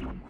you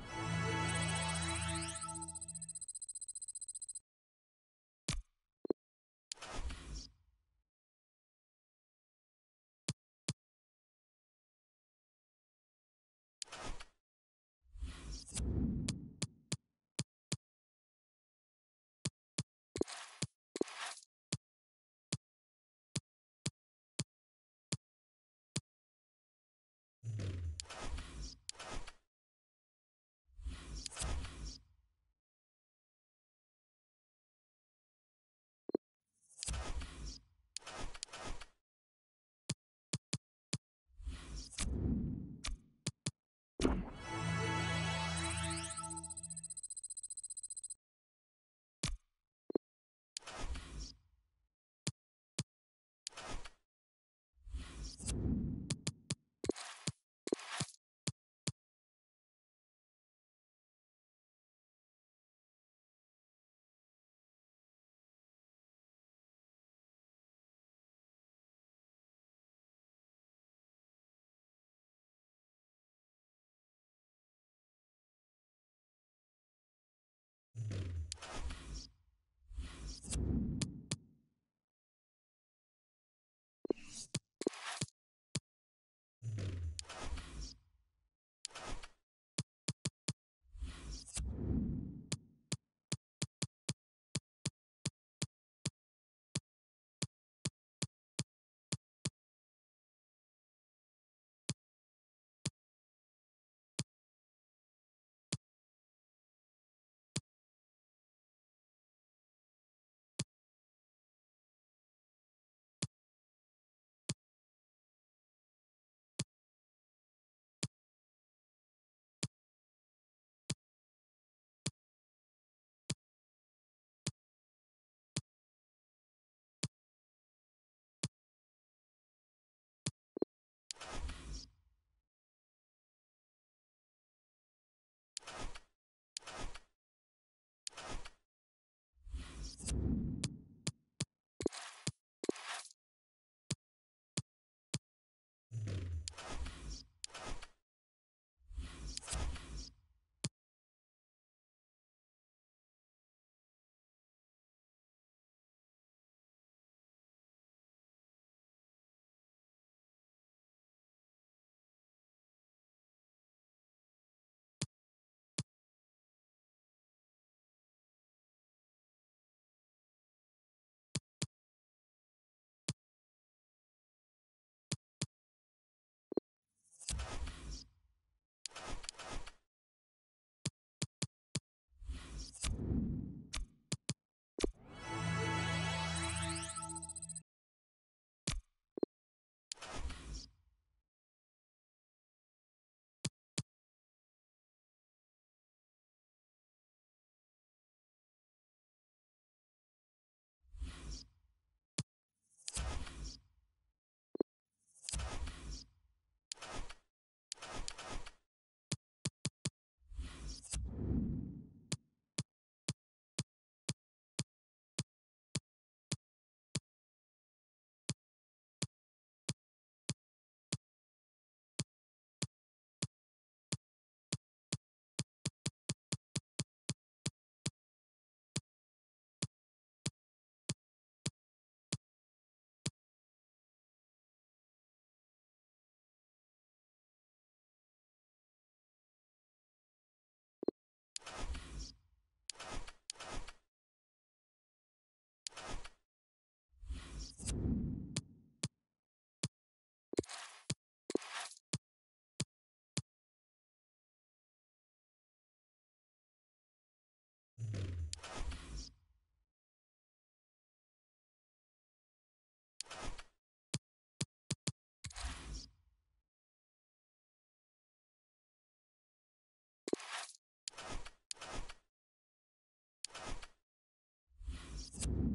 you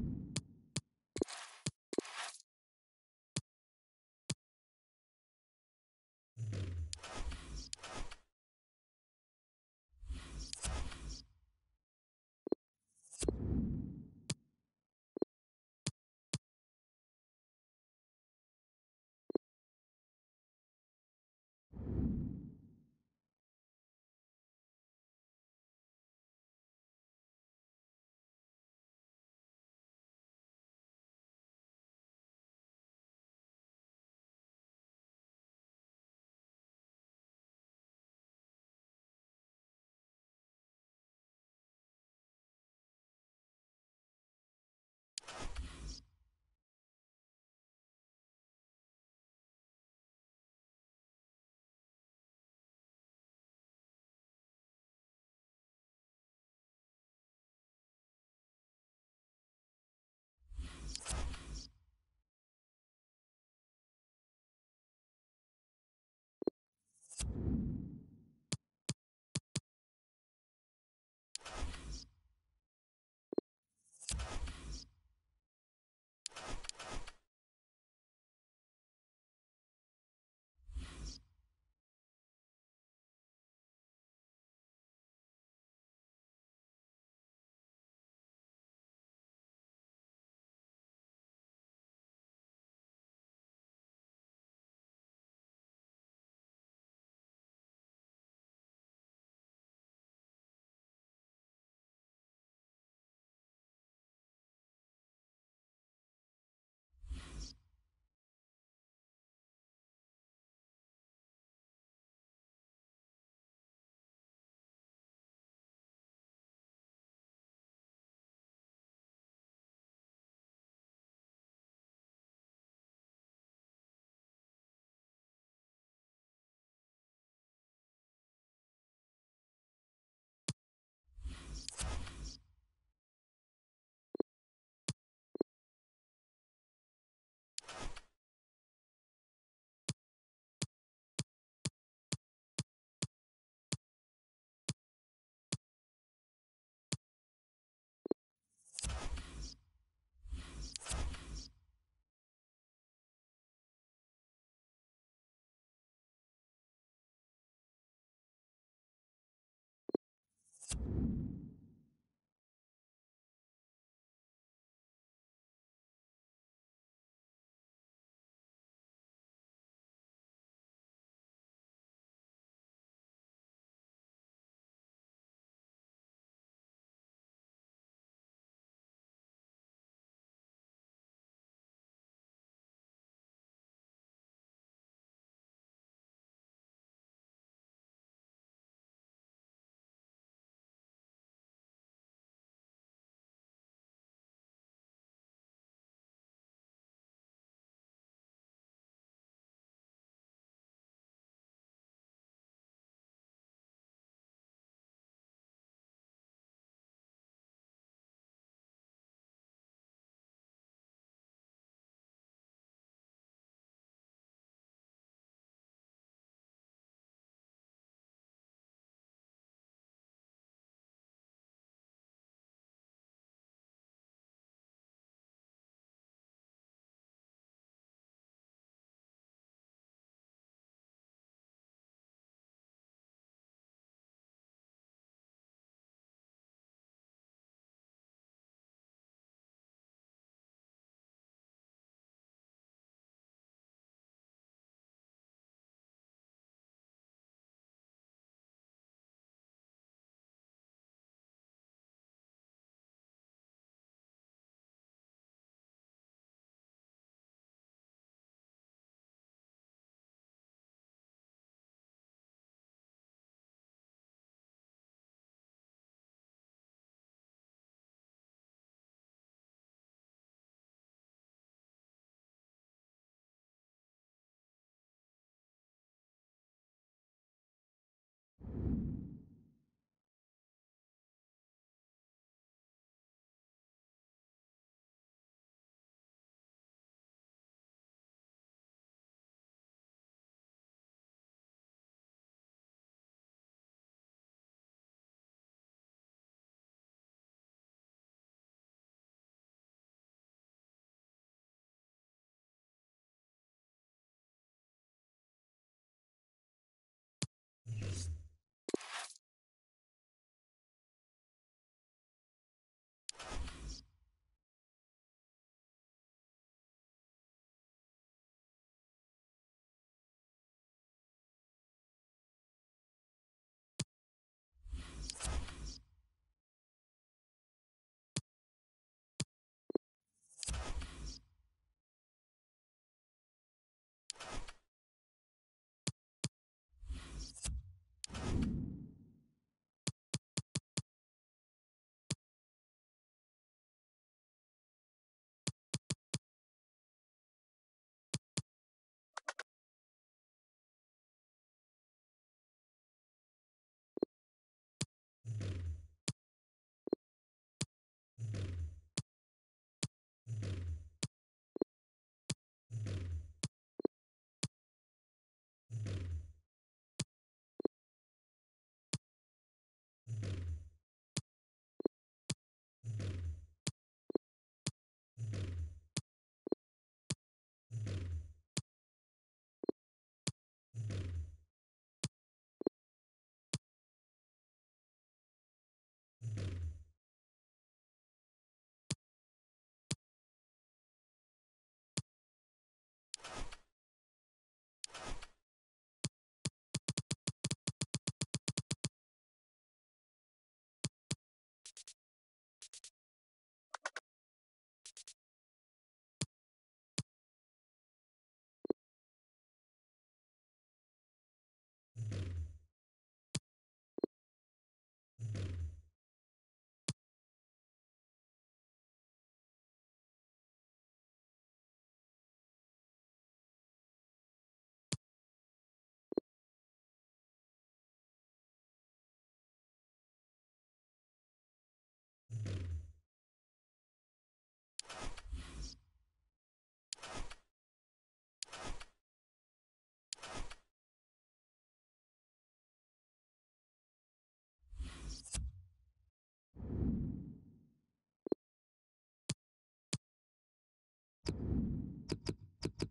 the, the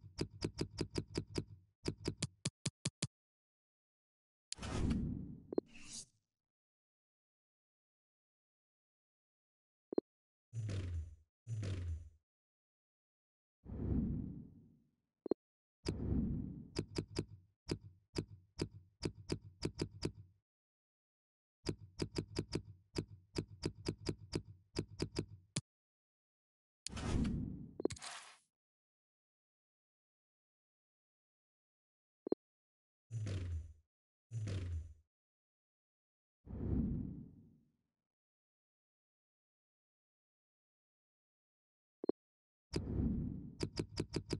the, the, the, the,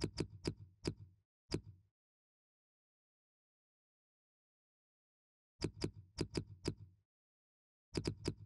Thank you.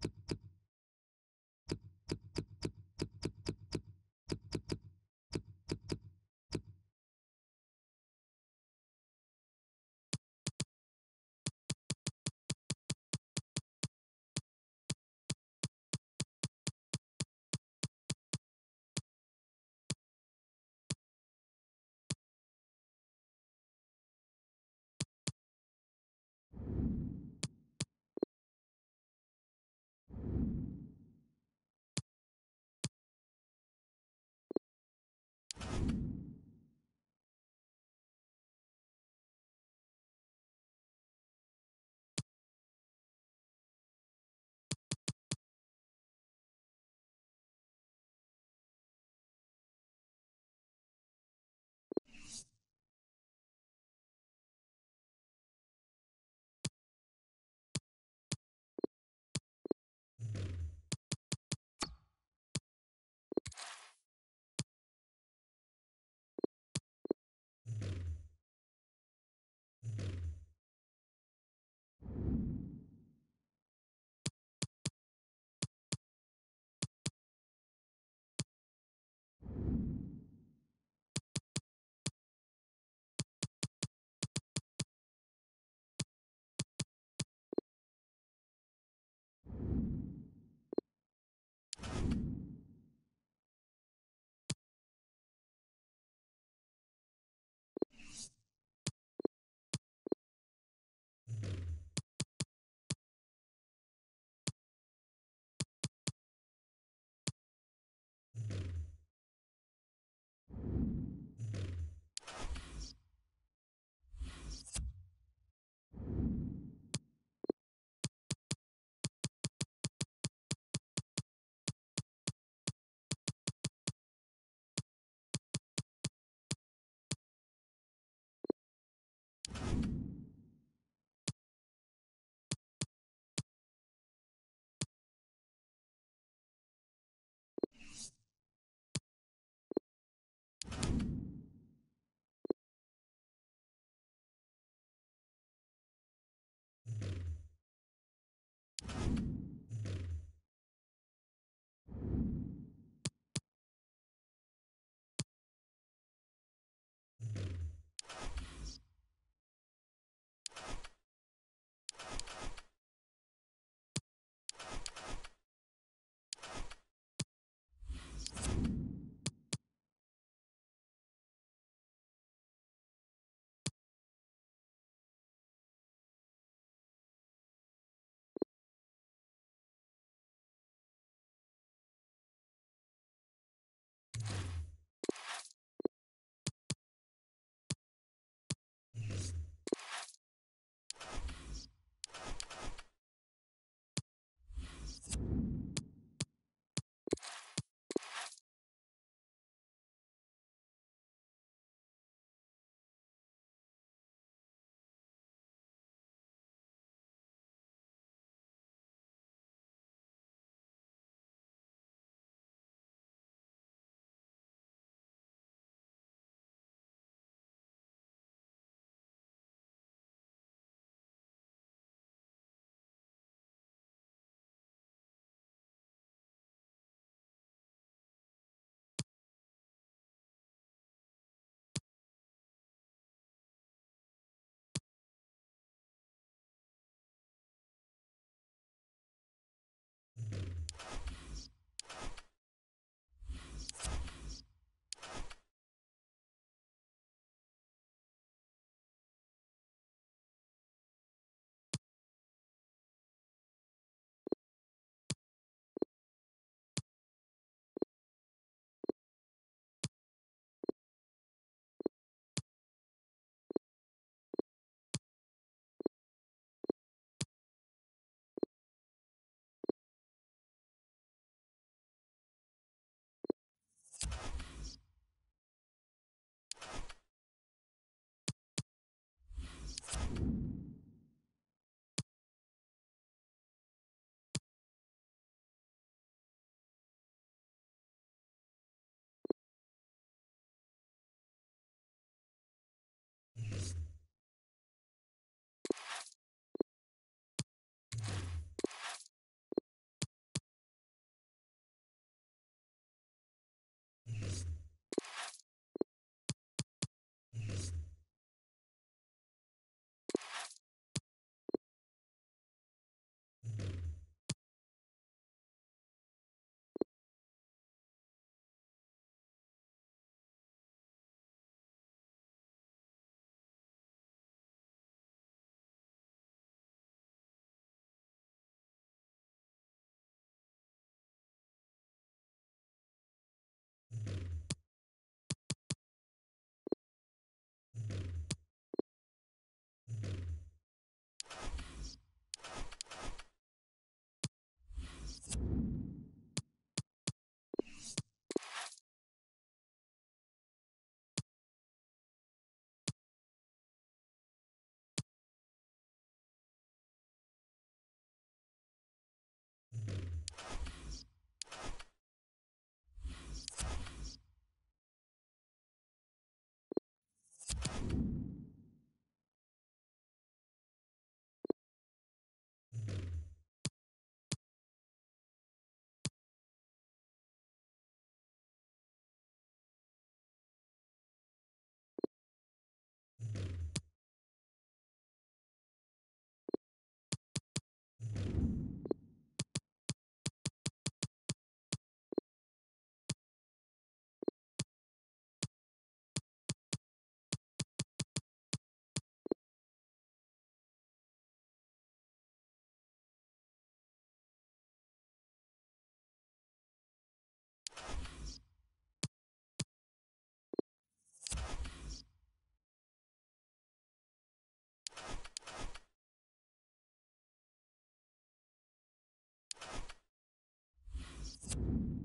you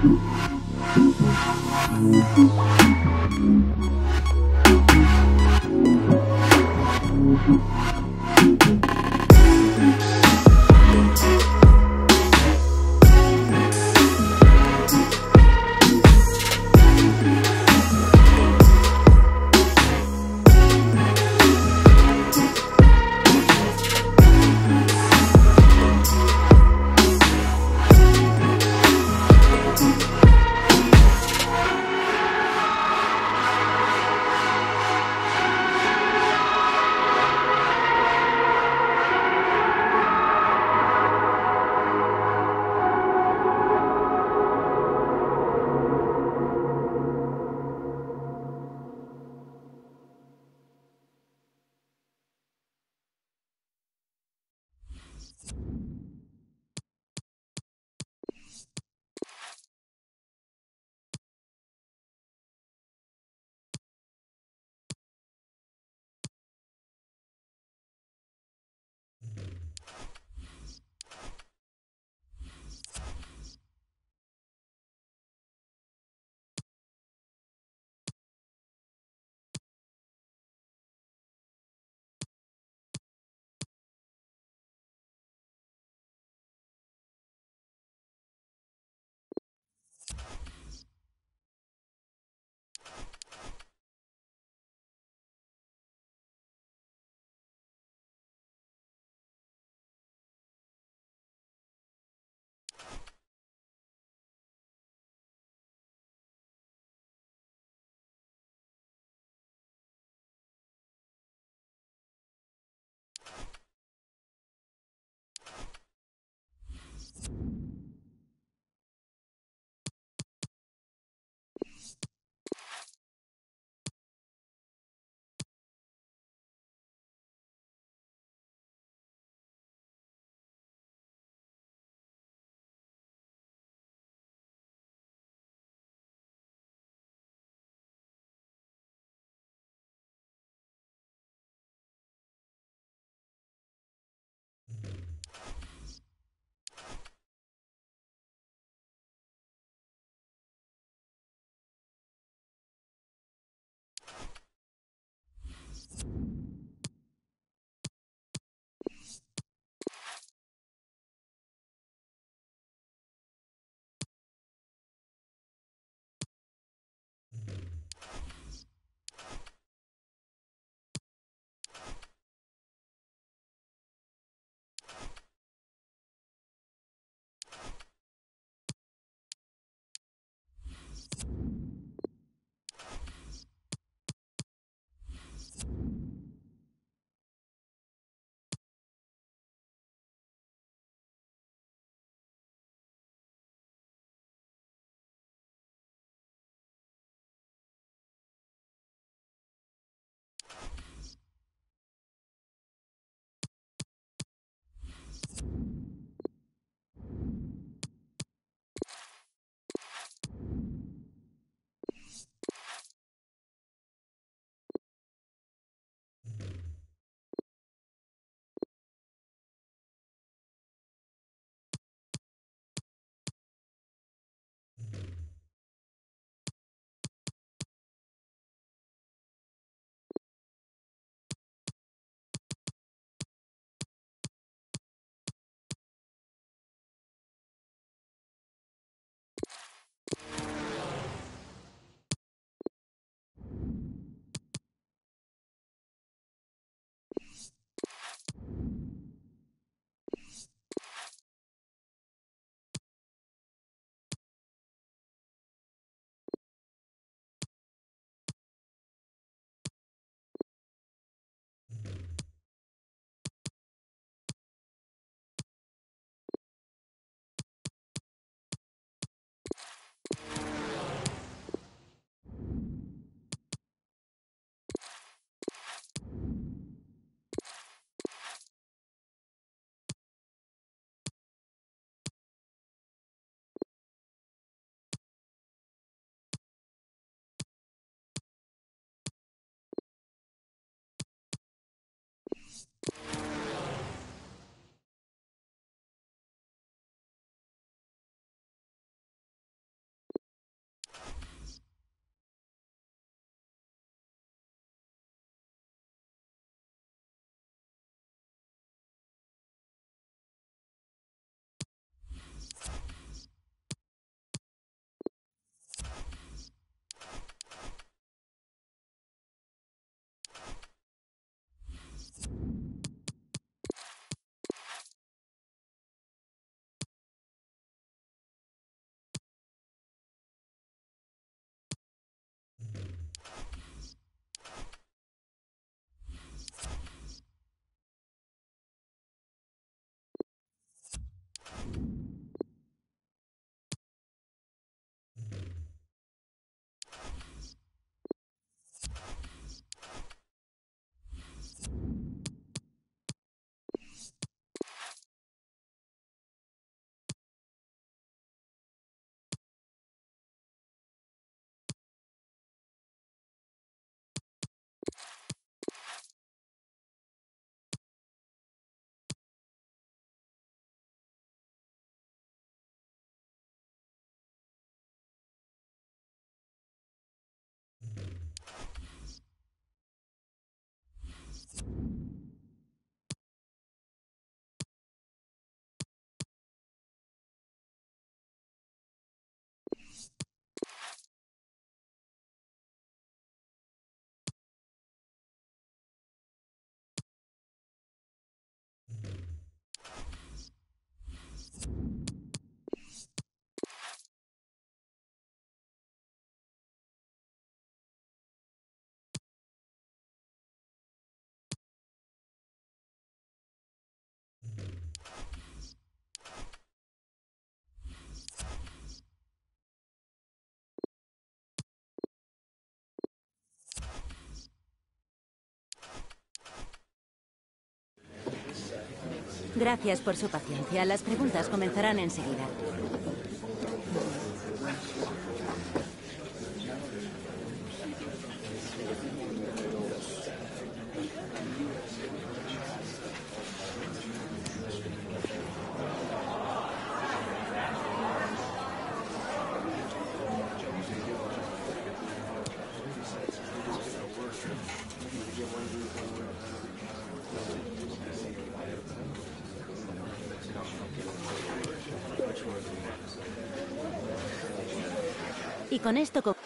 Thank you. Gracias por su paciencia. Las preguntas comenzarán enseguida. Con esto... co-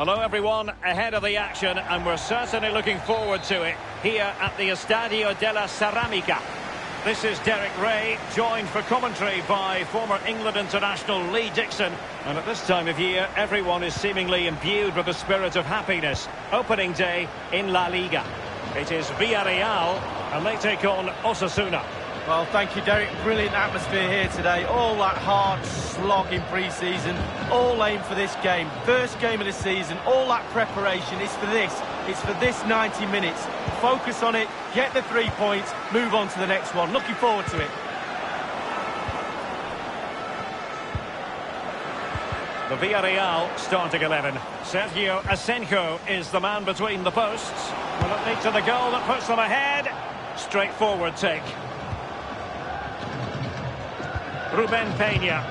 Hello, everyone. Ahead of the action, and we're certainly looking forward to it here at the Estadio de la Ceramica. This is Derek Rae, joined for commentary by former England international Lee Dixon. And at this time of year, everyone is seemingly imbued with the spirit of happiness. Opening day in La Liga. It is Villarreal, and they take on Osasuna. Well, thank you, Derek. Brilliant atmosphere here today. All that hard slog in pre-season, all aimed for this game. First game of the season, all that preparation is for this. It's for this 90 minutes. Focus on it, get the three points, move on to the next one. Looking forward to it. The Villarreal starting 11. Sergio Asenjo is the man between the posts. Will it lead to the goal that puts them ahead? Straightforward take. Ruben Peña.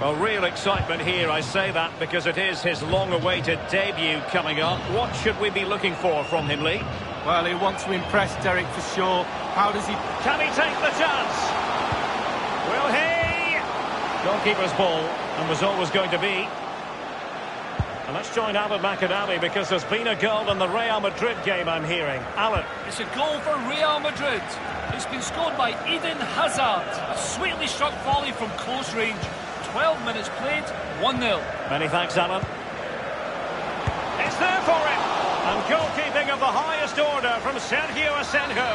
Well, real excitement here. I say that because it is his long-awaited debut coming up. What should we be looking for from him, Lee? Well, he wants to impress Derek for sure. How does he... Can he take the chance? Will he? Goalkeeper's ball, and was always going to be. And let's join Alan McAdami because there's been a goal in the Real Madrid game, I'm hearing. Alan. It's a goal for Real Madrid. It's been scored by Eden Hazard. A sweetly struck volley from close range. 12 minutes played, 1-0. Many thanks, Alan. It's there for him. And goalkeeping of the highest order from Sergio Asenjo.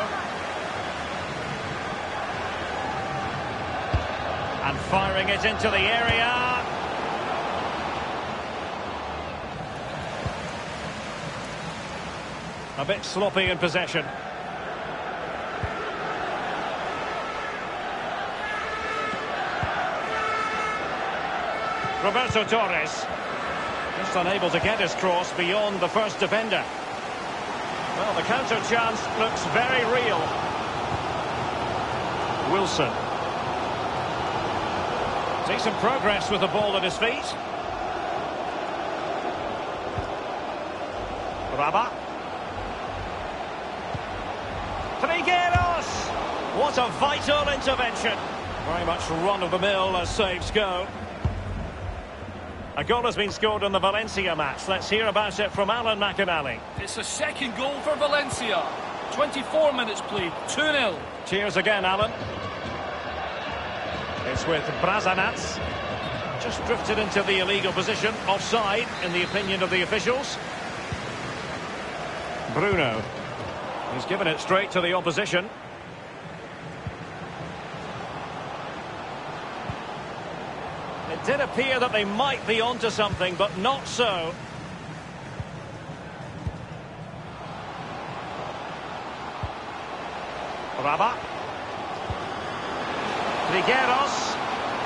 And firing it into the area. A bit sloppy in possession. Roberto Torres. Just unable to get his cross beyond the first defender. Well, the counter chance looks very real. Wilson. Decent progress with the ball at his feet. Raba. Trigueros! What a vital intervention. Very much run-of-the-mill as saves go. A goal has been scored in the Valencia match. Let's hear about it from Alan McInally. It's a second goal for Valencia. 24 minutes played, 2-0. Cheers again, Alan. It's with Brasanac. Just drifted into the illegal position. Offside, in the opinion of the officials. Bruno. He's given it straight to the opposition. It did appear that they might be onto something, but not so. Rabat. Trigueros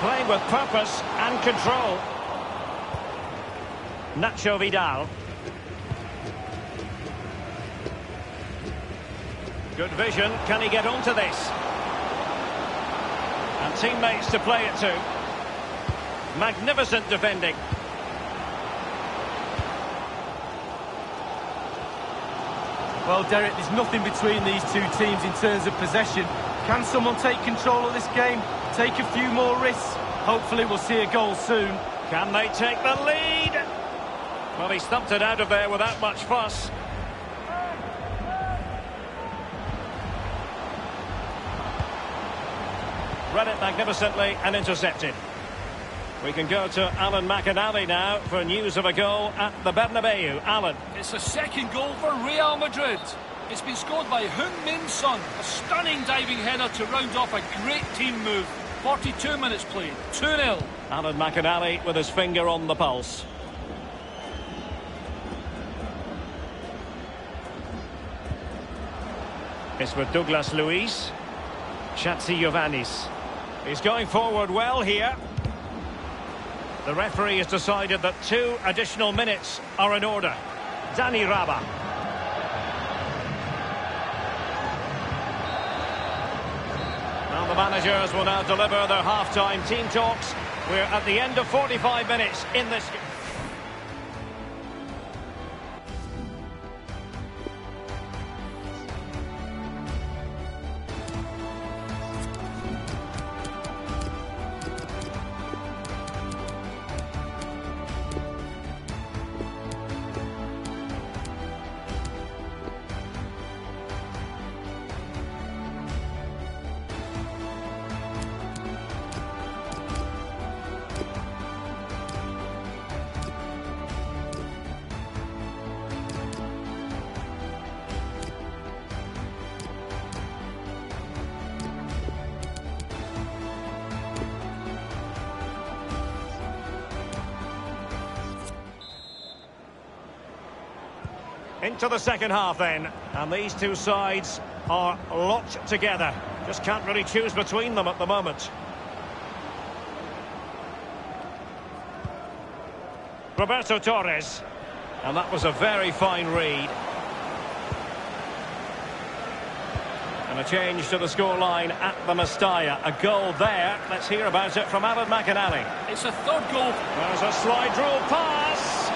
playing with purpose and control. Nacho Vidal. Good vision. Can he get onto this? And teammates to play it to. Magnificent defending. Well, Derek, there's nothing between these two teams in terms of possession. Can someone take control of this game? Take a few more risks? Hopefully we'll see a goal soon. Can they take the lead? Well, he stumped it out of there without much fuss. Read it magnificently and intercepted. We can go to Alan McInally now for news of a goal at the Bernabeu. Alan. It's a second goal for Real Madrid. It's been scored by Heung-min Son. A stunning diving header to round off a great team move. 42 minutes played. 2-0. Alan McInally with his finger on the pulse. It's with Douglas Luiz. Chatzi Giovannis. He's going forward well here. The referee has decided that two additional minutes are in order. Dani Raba. Now the managers will now deliver their half-time team talks. We're at the end of 45 minutes in this Into the second half then. And these two sides are locked together. Just can't really choose between them at the moment. Roberto Torres. And that was a very fine read. And a change to the scoreline at the Mestalla. A goal there. Let's hear about it from Alan McInally. It's a third goal. There's a slide rule pass.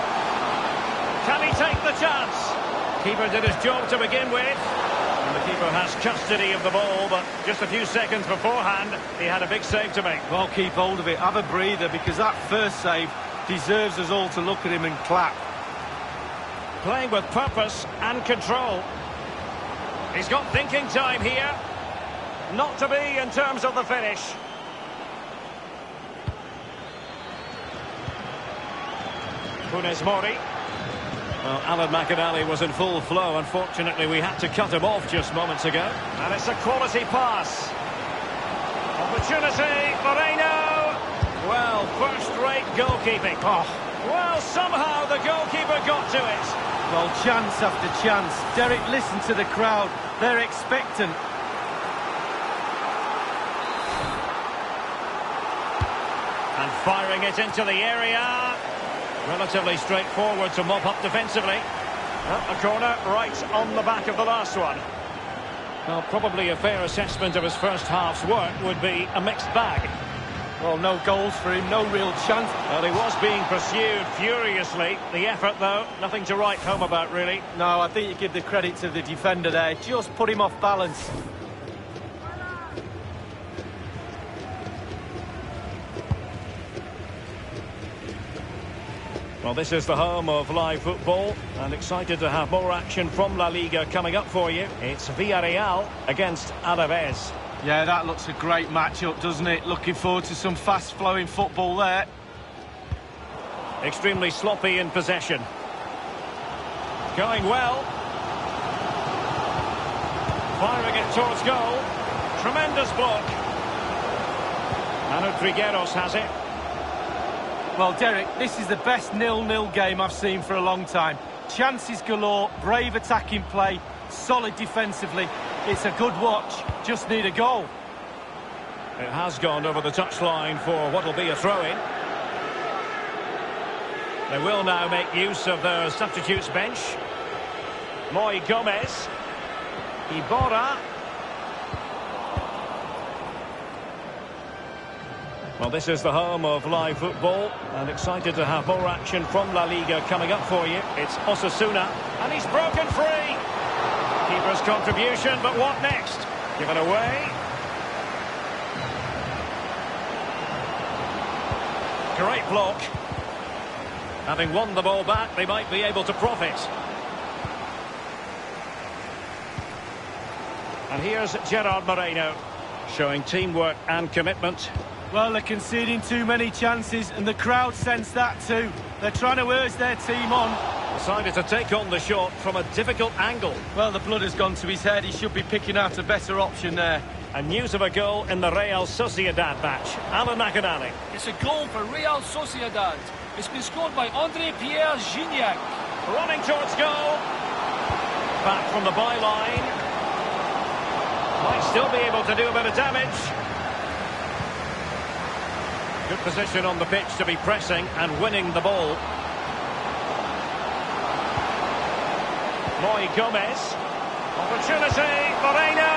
Can he take the chance? Keeper did his job to begin with. And the keeper has custody of the ball, but just a few seconds beforehand, he had a big save to make. Well, keep hold of it. Have a breather, because that first save deserves us all to look at him and clap. Playing with purpose and control. He's got thinking time here. Not to be in terms of the finish. Funes Mori. Well, Alan McInally was in full flow. Unfortunately, we had to cut him off just moments ago. And it's a quality pass. Opportunity, Moreno. Well, first-rate goalkeeping. Oh. Well, somehow the goalkeeper got to it. Well, chance after chance. Derek, listen to the crowd. They're expectant. And firing it into the area. Relatively straightforward to mop up defensively. a corner right on the back of the last one. Well, probably a fair assessment of his first half's work would be a mixed bag. Well, no goals for him, no real chance. Well, he was being pursued furiously. The effort, though, nothing to write home about, really. No, I think you give the credit to the defender there. Just put him off balance. Well, this is the home of live football and excited to have more action from La Liga coming up for you. It's Villarreal against Alaves. Yeah, that looks a great matchup, doesn't it? Looking forward to some fast-flowing football there. Extremely sloppy in possession. Going well. Firing it towards goal. Tremendous block. Manu Trigueros has it. Well, Derek, this is the best nil-nil game I've seen for a long time. Chances galore, brave attacking play, solid defensively. It's a good watch, just need a goal. It has gone over the touchline for what will be a throw-in. They will now make use of their substitutes bench. Moi Gomez. Iborra. Well, this is the home of live football, and excited to have more action from La Liga coming up for you. It's Osasuna, and he's broken free. Keeper's contribution, but what next? Given away. Great block. Having won the ball back, they might be able to profit. And here's Gerard Moreno, showing teamwork and commitment. Well, they're conceding too many chances, and the crowd sense that too. They're trying to urge their team on. Decided to take on the shot from a difficult angle. Well, the blood has gone to his head. He should be picking out a better option there. And news of a goal in the Real Sociedad match. Alan McInally. It's a goal for Real Sociedad. It's been scored by Andre Pierre Gignac. Running towards goal. Back from the byline. Might still be able to do a bit of damage. Good position on the pitch to be pressing and winning the ball. Moi Gomez. Opportunity. Moreno.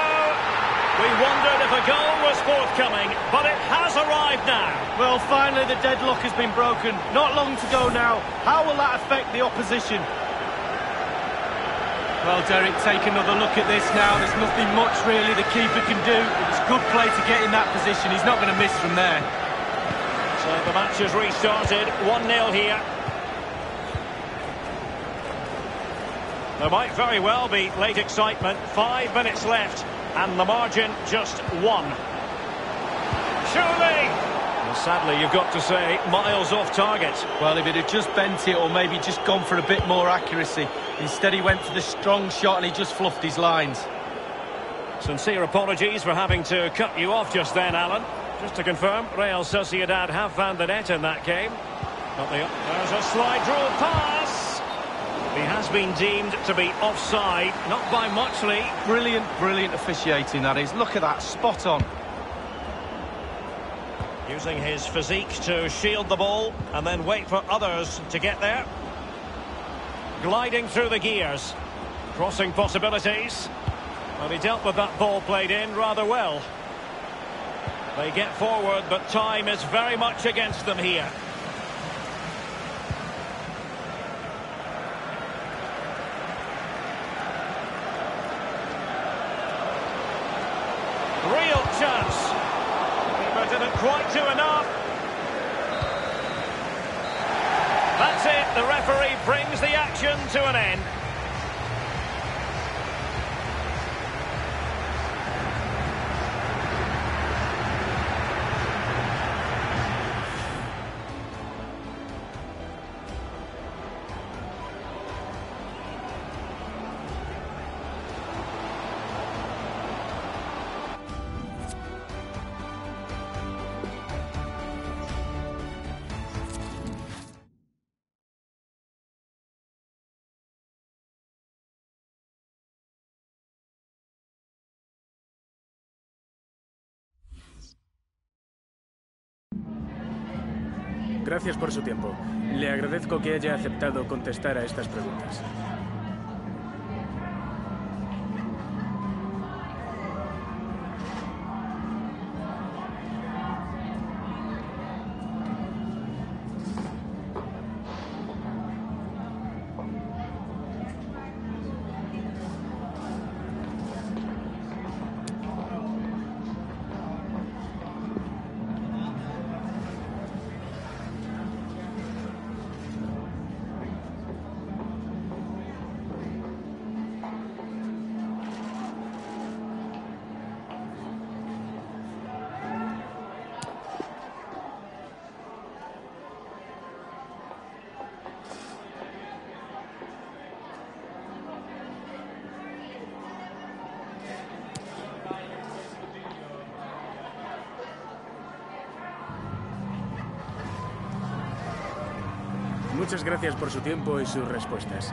We wondered if a goal was forthcoming, but it has arrived now. Well, finally the deadlock has been broken. Not long to go now. How will that affect the opposition? Well, Derek, take another look at this now. There's nothing much really the keeper can do. It's good play to get in that position. He's not going to miss from there. So the match has restarted. 1-0 here. There might very well be late excitement. Five minutes left. And the margin just one. Surely! Well, sadly, you've got to say, miles off target. Well, if it had just bent it or maybe just gone for a bit more accuracy. Instead, he went for the strong shot and he just fluffed his lines. Sincere apologies for having to cut you off just then, Alan. Just to confirm, Real Sociedad have found the net in that game. But the, there's a slide draw pass. He has been deemed to be offside, not by much, Lee. Brilliant, brilliant officiating, that is. Look at that, spot on. Using his physique to shield the ball and then wait for others to get there. Gliding through the gears. Crossing possibilities. Well, he dealt with that ball played in rather well. They get forward, but time is very much against them here. Gracias por su tiempo. Le agradezco que haya aceptado contestar a estas preguntas. Gracias por su tiempo y sus respuestas.